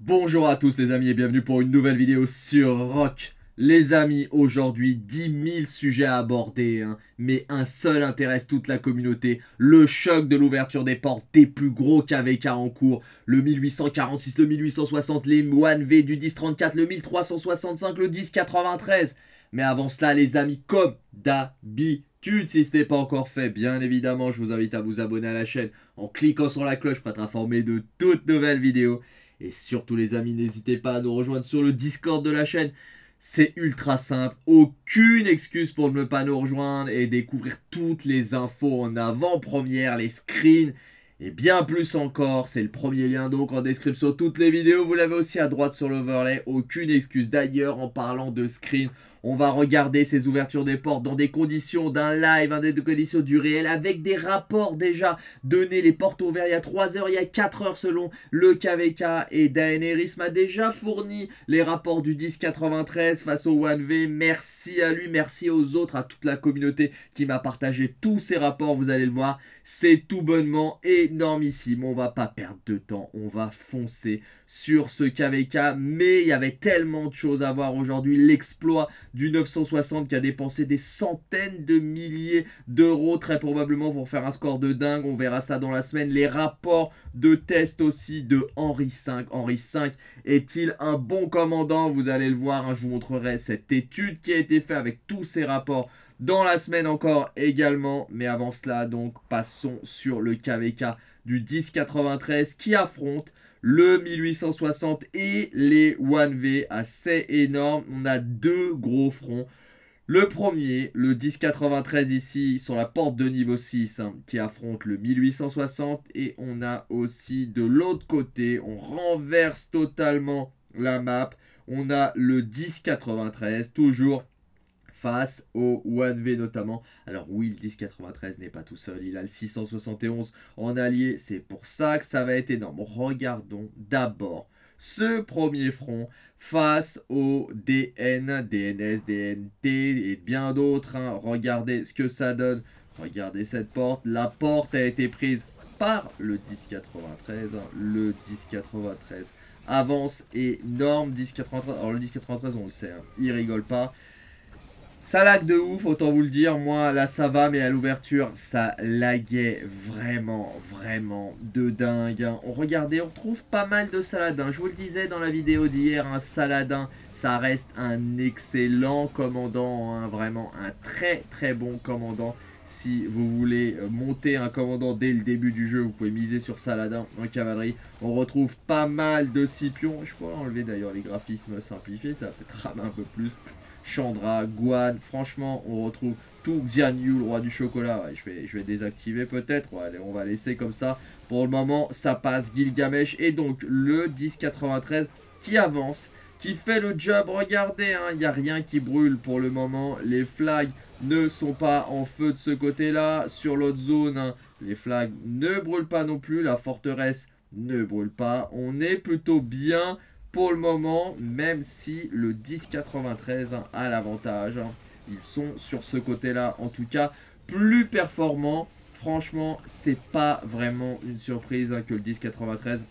Bonjour à tous les amis et bienvenue pour une nouvelle vidéo sur Rock. Les amis, aujourd'hui 10 000 sujets à aborder, hein. mais un seul intéresse toute la communauté, le choc de l'ouverture des portes des plus gros KVK en cours, le 1846, le 1860, les 1V du 1034, le 1365, le 1093. Mais avant cela les amis, comme d'habitude, si ce n'est pas encore fait, bien évidemment, je vous invite à vous abonner à la chaîne en cliquant sur la cloche pour être informé de toutes nouvelles vidéos. Et surtout les amis, n'hésitez pas à nous rejoindre sur le Discord de la chaîne. C'est ultra simple, aucune excuse pour ne pas nous rejoindre et découvrir toutes les infos en avant-première, les screens et bien plus encore. C'est le premier lien donc en description. Toutes les vidéos, vous l'avez aussi à droite sur l'overlay. Aucune excuse d'ailleurs en parlant de screen. On va regarder ces ouvertures des portes dans des conditions d'un live, dans des conditions du réel, avec des rapports déjà donnés. Les portes ouvertes il y a 3 heures, il y a 4 heures selon le KVK. Et Daenerys m'a déjà fourni les rapports du 1093 face au 1V. Merci à lui, merci aux autres, à toute la communauté qui m'a partagé tous ces rapports. Vous allez le voir, c'est tout bonnement énormissime. On va pas perdre de temps, on va foncer sur ce KVK. Mais il y avait tellement de choses à voir aujourd'hui. L'exploit du 960 qui a dépensé des centaines de milliers d'euros très probablement pour faire un score de dingue. On verra ça dans la semaine. Les rapports de test aussi de Henri V. Henri V est-il un bon commandant? Vous allez le voir, hein, je vous montrerai cette étude qui a été faite avec tous ces rapports dans la semaine encore également. Mais avant cela, donc, passons sur le KVK du 1093 qui affronte le 1860 et les 1V assez énorme. On a deux gros fronts. Le premier, le 1093 ici, sur la porte de niveau 6, hein, qui affronte le 1860. Et on a aussi de l'autre côté, on renverse totalement la map. On a le 1093, toujours face au 1V notamment. Alors oui, le 1093 n'est pas tout seul, il a le 671 en allié, c'est pour ça que ça va être énorme. Regardons d'abord ce premier front face au DN, DNS, DNT et bien d'autres. Hein. Regardez ce que ça donne. Regardez cette porte. La porte a été prise par le 1093. Hein. Le 1093 avance énorme. 1093. Alors le 1093, on le sait, hein. il rigole pas. Ça lag de ouf, autant vous le dire. Moi, là, ça va, mais à l'ouverture, ça laguait vraiment, vraiment de dingue. Hein. On regardait, on retrouve pas mal de Saladin. Je vous le disais dans la vidéo d'hier, un Saladin, ça reste un excellent commandant. Hein. Vraiment, un très, très bon commandant. Si vous voulez monter un commandant dès le début du jeu, vous pouvez miser sur Saladin en cavalerie. On retrouve pas mal de Scipion. Je pourrais enlever d'ailleurs les graphismes simplifiés, ça va peut-être ramer un peu plus. Chandra, Guan, franchement, on retrouve tout Xian Yu, le roi du chocolat. je, vais, désactiver peut-être. on va laisser comme ça. Pour le moment, ça passe Gilgamesh. Et donc, le 1093 qui avance, qui fait le job. Regardez, il hein, n'y a rien qui brûle pour le moment. Les flags ne sont pas en feu de ce côté-là. Sur l'autre zone, hein, les flags ne brûlent pas non plus. La forteresse ne brûle pas. On est plutôt bien pour le moment, même si le 1093 hein, a l'avantage. Hein. Ils sont sur ce côté-là, en tout cas, plus performants. Franchement, c'est pas vraiment une surprise hein, que le 1093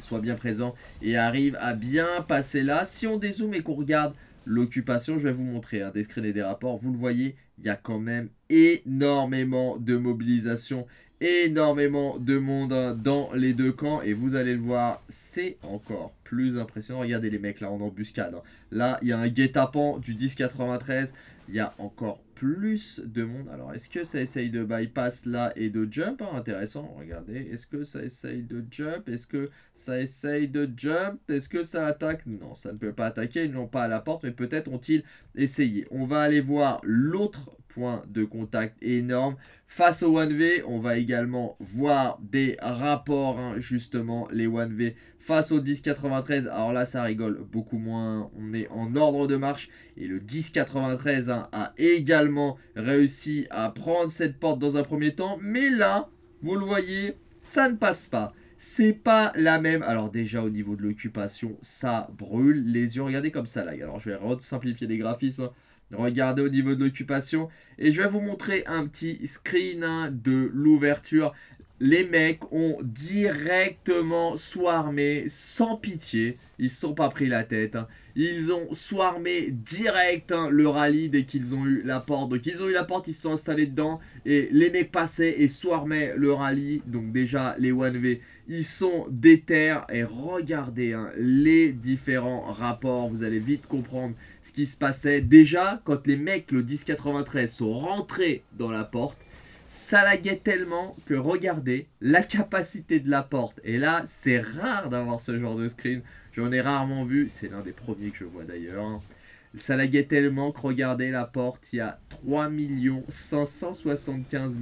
soit bien présent et arrive à bien passer là. Si on dézoome et qu'on regarde l'occupation, je vais vous montrer des screens et des rapports. Vous le voyez, il y a quand même énormément de mobilisation énormément de monde dans les deux camps et vous allez le voir, c'est encore plus impressionnant. Regardez les mecs là en embuscade. Hein. Là, il y a un guet-apens du 1093. Il y a encore plus de monde. Alors, est-ce que ça essaye de bypass là et de jump hein, Intéressant, regardez. Est-ce que ça essaye de jump? Est-ce que ça essaye de jump? Est-ce que ça attaque? Non, ça ne peut pas attaquer. Ils n'ont pas à la porte, mais peut-être ont-ils essayé. On va aller voir l'autre point de contact énorme. Face au 1V, on va également voir des rapports, hein, justement, les 1V face au 1093. Alors là, ça rigole beaucoup moins. On est en ordre de marche. Et le 1093 hein, a également réussi à prendre cette porte dans un premier temps. Mais là, vous le voyez, ça ne passe pas. c'est pas la même. Alors déjà au niveau de l'occupation, ça brûle les yeux. Regardez comme ça là. Alors je vais simplifier les graphismes. Regardez au niveau de l'occupation. Et je vais vous montrer un petit screen hein, de l'ouverture. Les mecs ont directement swarmé sans pitié. Ils se sont pas pris la tête. Hein. Ils ont swarmé direct hein, le rallye dès qu'ils ont eu la porte. Donc ils ont eu la porte, ils se sont installés dedans. Et les mecs passaient et swarmaient le rallye. Donc déjà les 1V, ils sont déter. Et regardez les différents rapports. Vous allez vite comprendre ce qui se passait. Déjà, quand les mecs, le 1093, sont rentrés dans la porte, ça laguait tellement que regardez la capacité de la porte. Et là, c'est rare d'avoir ce genre de screen. J'en ai rarement vu. C'est l'un des premiers que je vois d'ailleurs. Ça laguait tellement que regardez la porte. Il y a 3 575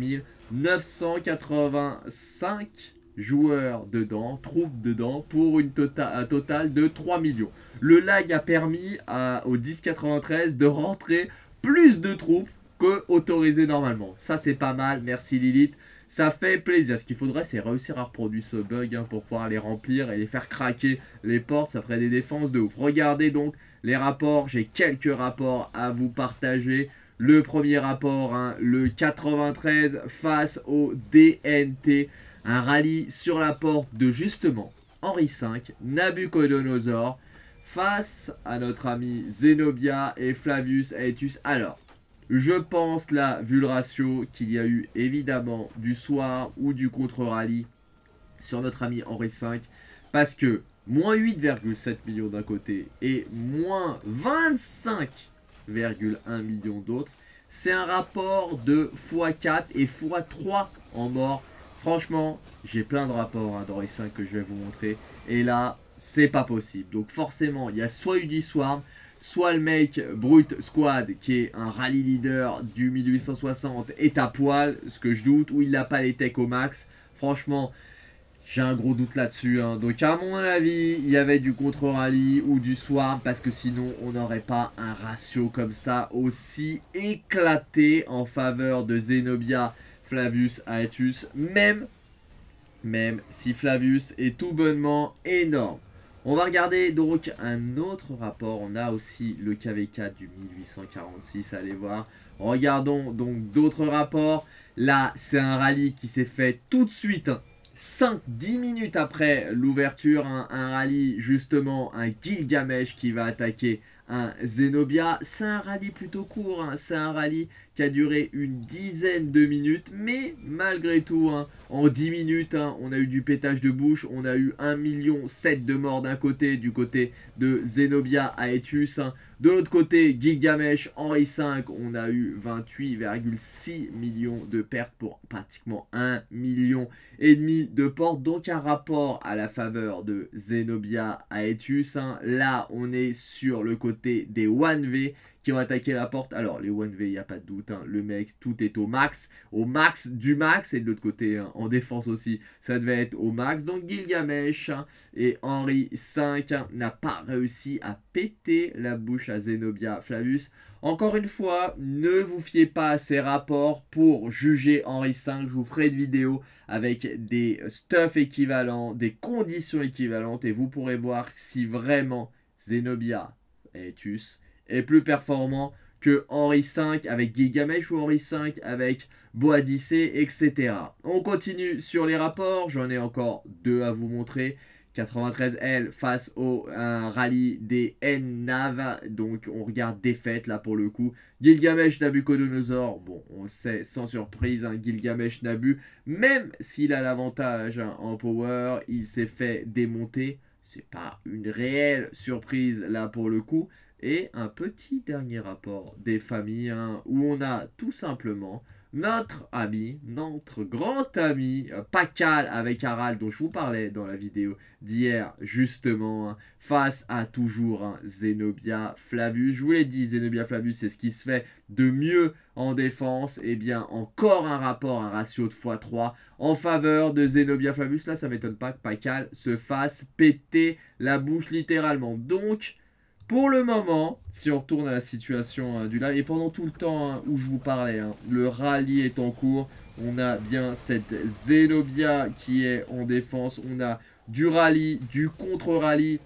985 joueurs dedans, troupes dedans, pour une tota-, un total de 3 millions. Le lag a permis à, au 1093 de rentrer plus de troupes que autorisé normalement. Ça, c'est pas mal. Merci Lilith. Ça fait plaisir. Ce qu'il faudrait, c'est réussir à reproduire ce bug hein, pour pouvoir les remplir et les faire craquer les portes. Ça ferait des défenses de ouf. Regardez donc les rapports. J'ai quelques rapports à vous partager. Le premier rapport, hein, le 93 face au DNT. Un rallye sur la porte de justement Henri V, Nabucodonosor, face à notre ami Zenobia et Flavius Aetius. Alors, je pense là, vu le ratio, qu'il y a eu évidemment du soir ou du contre-rallye sur notre ami Henri V. Parce que moins 8,7 millions d'un côté et moins 25,1 millions d'autres, c'est un rapport de x4 et x3 en mort. Franchement, j'ai plein de rapports hein, d'Henri V que je vais vous montrer. Et là, c'est pas possible. Donc forcément, il y a soit du Swarm, soit le mec Brut Squad, qui est un rallye leader du 1860, est à poil, ce que je doute, ou il n'a pas les techs au max. Franchement, j'ai un gros doute là-dessus. Hein. Donc à mon avis, il y avait du contre-rallye ou du swarm, parce que sinon, on n'aurait pas un ratio comme ça aussi éclaté en faveur de Zenobia, Flavius, Aetius, même, même si Flavius est tout bonnement énorme. On va regarder donc un autre rapport. On a aussi le KV4 du 1846 allez voir. Regardons donc d'autres rapports. Là, c'est un rallye qui s'est fait tout de suite. 5-10 minutes après l'ouverture, un, rallye justement, un Gilgamesh qui va attaquer un Zenobia. C'est un rallye plutôt court, hein. c'est un rallye a duré une dizaine de minutes, mais malgré tout, hein, en 10 minutes, hein, on a eu du pétage de bouche, on a eu 1,7 million de morts d'un côté, du côté de Zenobia Aetius. De l'autre côté, Gilgamesh, Henri V, on a eu 28,6 millions de pertes pour pratiquement 1 million et demi de portes. Donc un rapport à la faveur de Zenobia Aetius. Là, on est sur le côté des 1V qui ont attaqué la porte. Alors, les 1v, il n'y a pas de doute. Hein. Le mec, tout est au max. Au max du max. Et de l'autre côté, hein, en défense aussi, ça devait être au max. Donc, Gilgamesh hein, et Henri V n'a pas réussi à péter la bouche à Zenobia Flavius. Encore une fois, ne vous fiez pas à ces rapports pour juger Henri V. Je vous ferai une vidéo avec des stuff équivalents, des conditions équivalentes. Et vous pourrez voir si vraiment Zenobia et est plus performant que Henri V avec Gilgamesh ou Henri V avec Boadicée, etc. On continue sur les rapports, j'en ai encore deux à vous montrer. 93L face au un rallye des N-Nav. Donc on regarde défaite là pour le coup. Gilgamesh Nabucodonosor, bon on sait sans surprise, hein, Gilgamesh Nabu, même s'il a l'avantage hein, en power, il s'est fait démonter. C'est pas une réelle surprise là pour le coup. Et un petit dernier rapport des familles hein, où on a tout simplement notre ami, notre grand ami euh, Pacal avec Harald dont je vous parlais dans la vidéo d'hier justement hein, face à toujours un Zenobia Flavius. Je vous l'ai dit, Zenobia Flavius c'est ce qui se fait de mieux en défense. Et eh bien encore un rapport, un ratio de x3 en faveur de Zenobia Flavius. Là ça m'étonne pas que Pacal se fasse péter la bouche littéralement. Donc Pour le moment, si on retourne à la situation hein, du live, et pendant tout le temps hein, où je vous parlais, hein, le rallye est en cours. On a bien cette Zenobia qui est en défense. On a du rallye, du contre-rallye,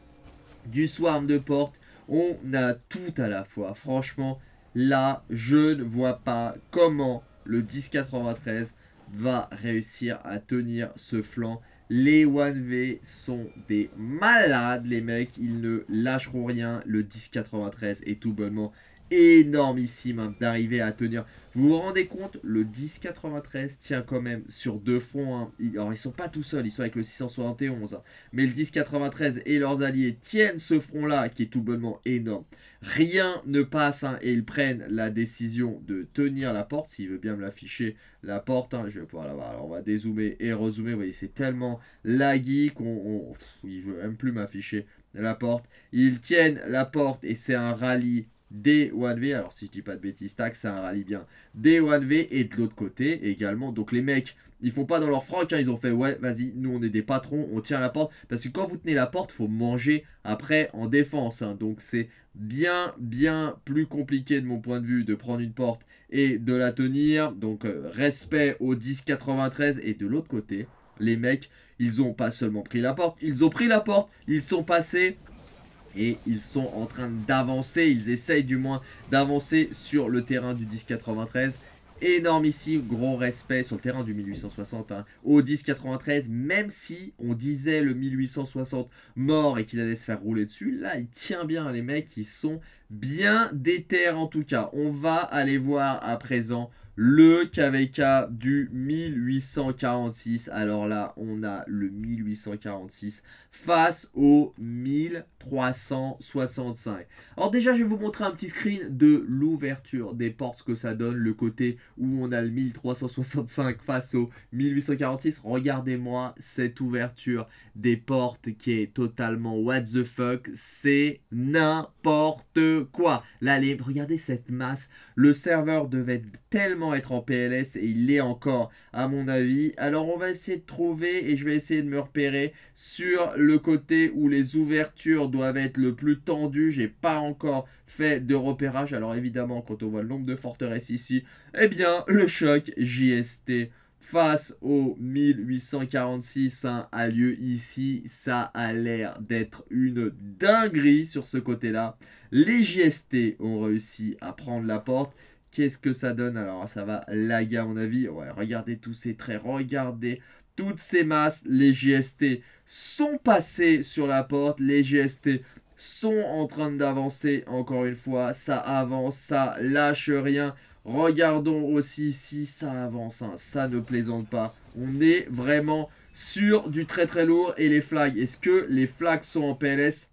du swarm de porte. On a tout à la fois. Franchement, là, je ne vois pas comment le 1093 va réussir à tenir ce flanc. Les 1V sont des malades, les mecs. Ils ne lâcheront rien. Le 1093 est tout bonnement énormissime hein, d'arriver à tenir. Vous vous rendez compte, le 1093 tient quand même sur deux fronts. Hein. Alors, ils sont pas tout seuls, ils sont avec le 671. Hein. Mais le 1093 et leurs alliés tiennent ce front-là, qui est tout bonnement énorme. Rien ne passe, et ils prennent la décision de tenir la porte. S'il veut bien me l'afficher, la porte, je vais pouvoir la voir. Alors, on va dézoomer et rezoomer. Vous voyez, c'est tellement laggy qu'on... Il veut même plus m'afficher la porte. Ils tiennent la porte et c'est un rallye des 1V. Alors si je dis pas de bêtises, tac, ça rallye bien des 1V. Et de l'autre côté également. Donc les mecs, ils font pas dans leur froc. Hein, ils ont fait, ouais, vas-y, nous on est des patrons, on tient la porte. Parce que quand vous tenez la porte, faut manger après en défense. Hein. Donc c'est bien, bien plus compliqué de mon point de vue de prendre une porte et de la tenir. Donc euh, respect au 10-93. Et de l'autre côté, les mecs, ils ont pas seulement pris la porte, ils ont pris la porte, ils sont passés et ils sont en train d'avancer, ils essayent du moins d'avancer sur le terrain du 1093 énormissime, gros respect sur le terrain du 1860 hein, au 1093, même si on disait le 1860 mort et qu'il allait se faire rouler dessus, là il tient bien les mecs, ils sont bien déter en tout cas. On va aller voir à présent le KVK du 1846. Alors là, on a le 1846 face au 1365. Alors déjà, je vais vous montrer un petit screen de l'ouverture des portes, ce que ça donne, le côté où on a le 1365 face au 1846. Regardez-moi cette ouverture des portes qui est totalement what the fuck. C'est n'importe quoi. Là, regardez cette masse. Le serveur devait être tellement être en PLS et il l'est encore à mon avis. Alors on va essayer de trouver et je vais essayer de me repérer sur le côté où les ouvertures doivent être le plus tendues. J'ai pas encore fait de repérage. Alors évidemment quand on voit le nombre de forteresses ici, eh bien le choc JST face au 1846 hein, a lieu ici. Ça a l'air d'être une dinguerie sur ce côté-là. Les JST ont réussi à prendre la porte. Qu'est-ce que ça donne? Alors, ça va laguer à mon avis. Ouais, regardez tous ces traits. Regardez toutes ces masses. Les GST sont passés sur la porte. Les GST sont en train d'avancer. Encore une fois, ça avance, ça lâche rien. Regardons aussi si ça avance. Hein. Ça ne plaisante pas. On est vraiment sur du très très lourd. Et les flags, est-ce que les flags sont en PLS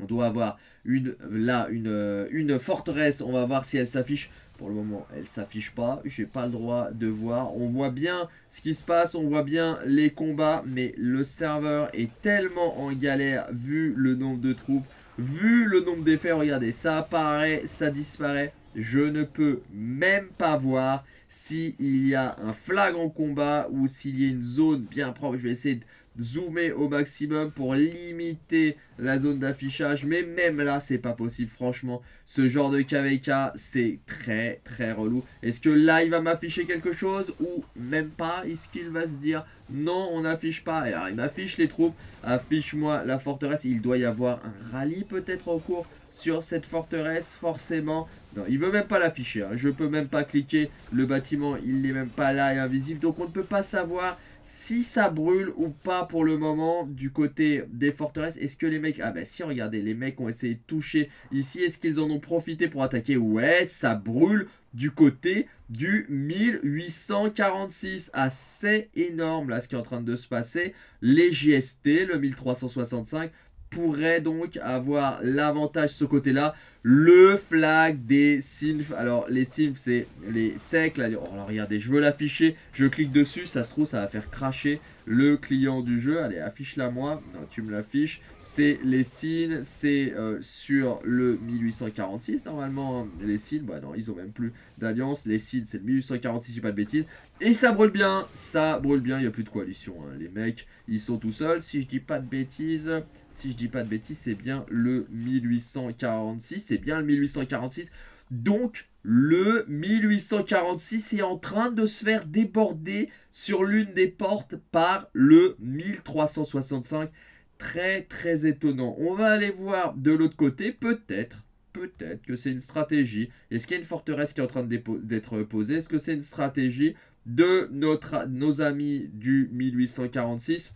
On doit avoir là une forteresse. On va voir si elle s'affiche. Le moment, elle s'affiche pas. J'ai pas le droit de voir. On voit bien ce qui se passe. On voit bien les combats. Mais le serveur est tellement en galère vu le nombre de troupes. Vu le nombre d'effets. Regardez, ça apparaît, ça disparaît. Je ne peux même pas voir s'il y a un flag en combat ou s'il y a une zone bien propre. Je vais essayer de zoomer au maximum pour limiter la zone d'affichage. Mais même là, c'est pas possible. Franchement, ce genre de KVK, c'est très très relou. Est-ce que là, il va m'afficher quelque chose ou même pas Est-ce qu'il va se dire non, on n'affiche pas? Alors, il m'affiche les troupes. Affiche-moi la forteresse. Il doit y avoir un rallye peut-être en cours sur cette forteresse, forcément. Non, il veut même pas l'afficher. Hein. Je peux même pas cliquer. Le bâtiment, il n'est même pas là et invisible. Donc, on ne peut pas savoir si ça brûle ou pas pour le moment du côté des forteresses. Est-ce que les mecs... Ah bah si, regardez, les mecs ont essayé de toucher ici. Est-ce qu'ils en ont profité pour attaquer? Ouais, ça brûle du côté du 1846. Assez énorme là ce qui est en train de se passer. Les GST, le 1365, pourrait donc avoir l'avantage ce côté-là. Le flag des Sylph. Alors, les Sylph, c'est les secs. Oh, alors, regardez, je veux l'afficher. Je clique dessus. Ça se trouve, ça va faire cracher le client du jeu. Allez, affiche-la moi. Tu me l'affiches. C'est les signes. C'est euh, sur le 1846 normalement. Hein. Les signes, bah non, ils ont même plus d'alliance. Les signes, c'est le 1846, si pas de bêtises. Et ça brûle bien. Ça brûle bien. Il n'y a plus de coalition. Hein. Les mecs, ils sont tout seuls. Si je dis pas de bêtises, si je dis pas de bêtises, c'est bien le 1846. C'est bien le 1846. Donc, le 1846 est en train de se faire déborder sur l'une des portes par le 1365. Très très étonnant. On va aller voir de l'autre côté, peut-être, peut-être que c'est une stratégie. Est-ce qu'il y a une forteresse qui est en train d'être posée? Est-ce que c'est une stratégie de notre, nos amis du 1846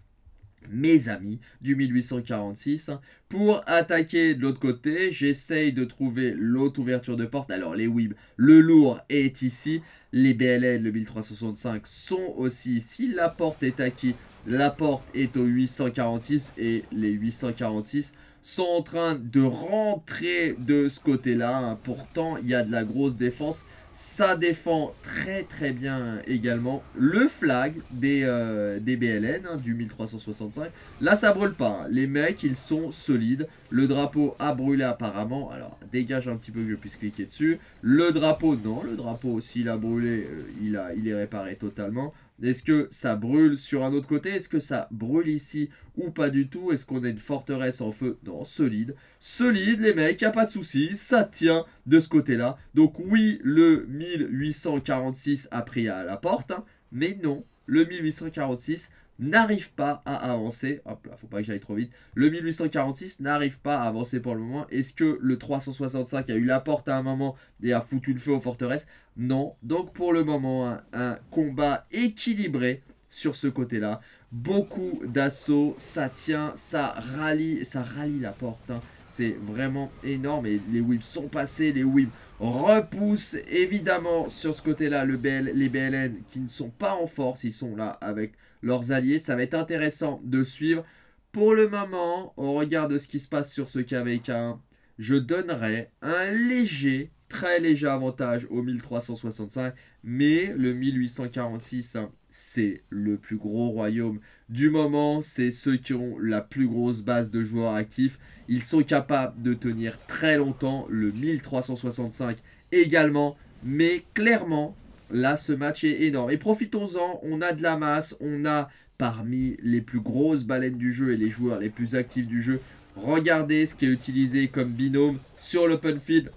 mes amis du 1846. Pour attaquer de l'autre côté, j'essaye de trouver l'autre ouverture de porte. Alors les WIB, le lourd est ici. Les BLN, le 1365, sont aussi ici. La porte est acquis. La porte est au 846 et les 846 sont en train de rentrer de ce côté-là. Pourtant, il y a de la grosse défense. Ça défend très très bien également le flag des, euh, BLN hein, du 1365. Là ça brûle pas, hein. les mecs ils sont solides. Le drapeau a brûlé apparemment, alors dégage un petit peu que je puisse cliquer dessus. Le drapeau non, le drapeau s'il a brûlé euh, il est réparé totalement. Est-ce que ça brûle sur un autre côté? Est-ce que ça brûle ici ou pas du tout? Est-ce qu'on a une forteresse en feu? Non, solide. Solide, les mecs, y a pas de souci. Ça tient de ce côté-là. Donc oui, le 1846 a pris à la porte. Hein, mais non, le 1846 n'arrive pas à avancer. Hop là, faut pas que j'aille trop vite. Le 1846 n'arrive pas à avancer pour le moment. Est-ce que le 365 a eu la porte à un moment et a foutu le feu aux forteresses? Non. Donc pour le moment, un, combat équilibré sur ce côté-là. Beaucoup d'assauts, ça tient, ça rallie, ça rallie la porte. Hein. C'est vraiment énorme et les whips sont passés, les whips repoussent évidemment sur ce côté-là le les BLN qui ne sont pas en force, ils sont là avec leurs alliés. Ça va être intéressant de suivre. Pour le moment, au regard de ce qui se passe sur ce KVK, je donnerais un léger, très léger avantage au 1365. Mais le 1846, c'est le plus gros royaume du moment. C'est ceux qui ont la plus grosse base de joueurs actifs. Ils sont capables de tenir très longtemps. Le 1365 également. Mais clairement, Là, ce match est énorme. Et profitons-en, on a de la masse, on a parmi les plus grosses baleines du jeu et les joueurs les plus actifs du jeu. Regardez ce qui est utilisé comme binôme sur l'open field.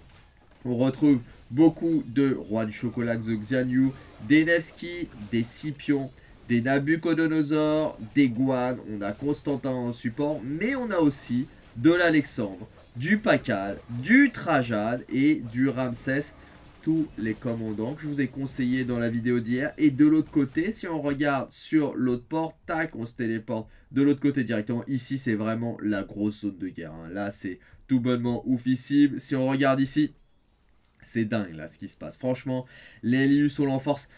On retrouve beaucoup de Rois du Chocolat, The Xianyu, des Nevsky, des Scipion, des Nabucodonosor, des Guan. On a Constantin en support, mais on a aussi de l'Alexandre, du Pakal, du Trajan et du Ramsès tous les commandants que je vous ai conseillés dans la vidéo d'hier. Et de l'autre côté, si on regarde sur l'autre porte, tac, on se téléporte de l'autre côté directement. Ici, c'est vraiment la grosse zone de guerre. Hein. Là, c'est tout bonnement oufissime. Si on regarde ici, c'est dingue là ce qui se passe. Franchement, les Lius sont en force.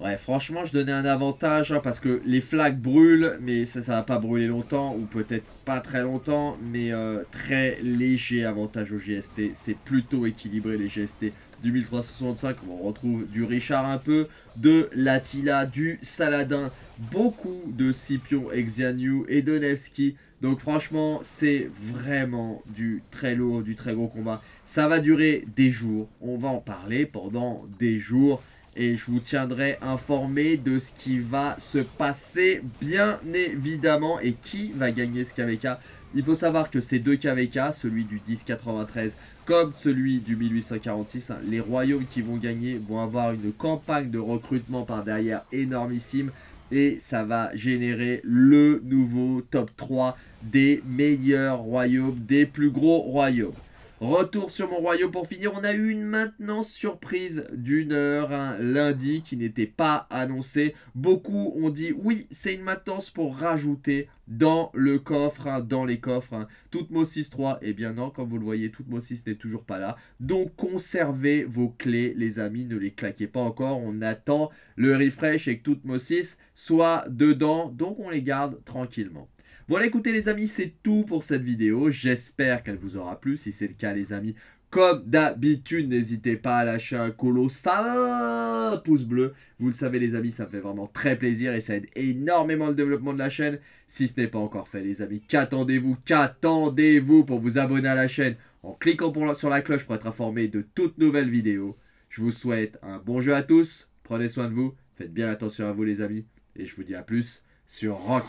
Ouais, franchement, je donnais un avantage hein, parce que les flaques brûlent, mais ça, ça va pas brûler longtemps, ou peut-être pas très longtemps, mais euh, très léger avantage au GST. C'est plutôt équilibré les GST du 1365. On retrouve du Richard un peu, de l'Attila, du Saladin, beaucoup de Scipion, Exianu et de Nevsky. Donc franchement, c'est vraiment du très lourd, du très gros combat. Ça va durer des jours. On va en parler pendant des jours et je vous tiendrai informé de ce qui va se passer bien évidemment et qui va gagner ce KVK. Il faut savoir que ces deux KVK, celui du 1093 comme celui du 1846, hein, les royaumes qui vont gagner vont avoir une campagne de recrutement par derrière énormissime et ça va générer le nouveau top 3 des meilleurs royaumes, des plus gros royaumes. Retour sur mon royaume pour finir. On a eu une maintenance surprise d'une heure un lundi qui n'était pas annoncée. Beaucoup ont dit oui, c'est une maintenance pour rajouter dans le coffre, hein, dans les coffres. Hein. Moss 6.3, et bien non, comme vous le voyez, Moss 6 n'est toujours pas là. Donc conservez vos clés, les amis, ne les claquez pas encore. On attend le refresh et que Moss 6 soit dedans. Donc on les garde tranquillement. Voilà, écoutez les amis, c'est tout pour cette vidéo. J'espère qu'elle vous aura plu. Si c'est le cas les amis, Comme d'habitude, n'hésitez pas à lâcher un colossal pouce bleu. Vous le savez les amis, ça me fait vraiment très plaisir et ça aide énormément le développement de la chaîne. Si ce n'est pas encore fait les amis, qu'attendez-vous Qu'attendez-vous pour vous abonner à la chaîne en cliquant sur la cloche pour être informé de toutes nouvelles vidéos. Je vous souhaite un bon jeu à tous, prenez soin de vous, faites bien attention à vous les amis et je vous dis à plus sur Rock.